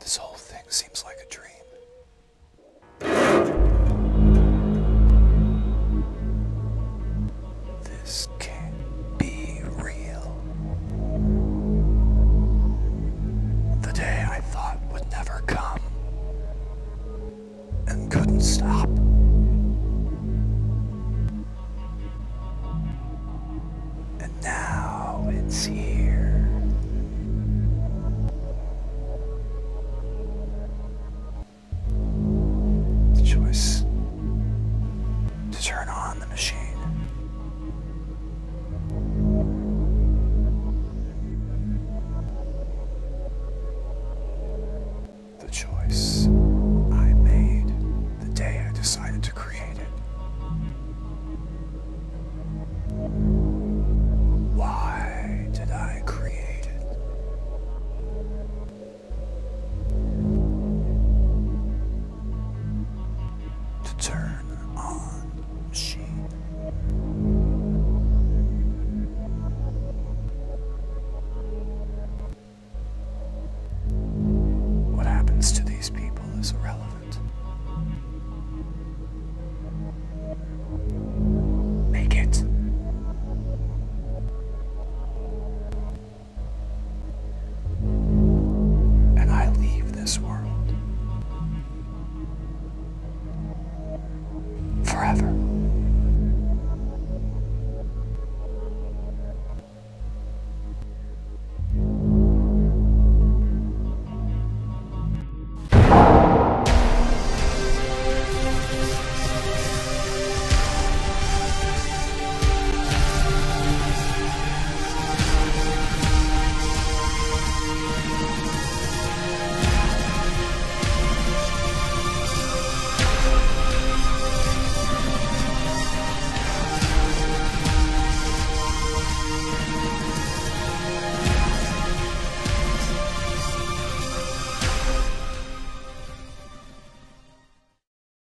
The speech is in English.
This whole thing seems like a dream. This won't stop. And now it's here. The choice to turn on the machine. The choice. Sorella.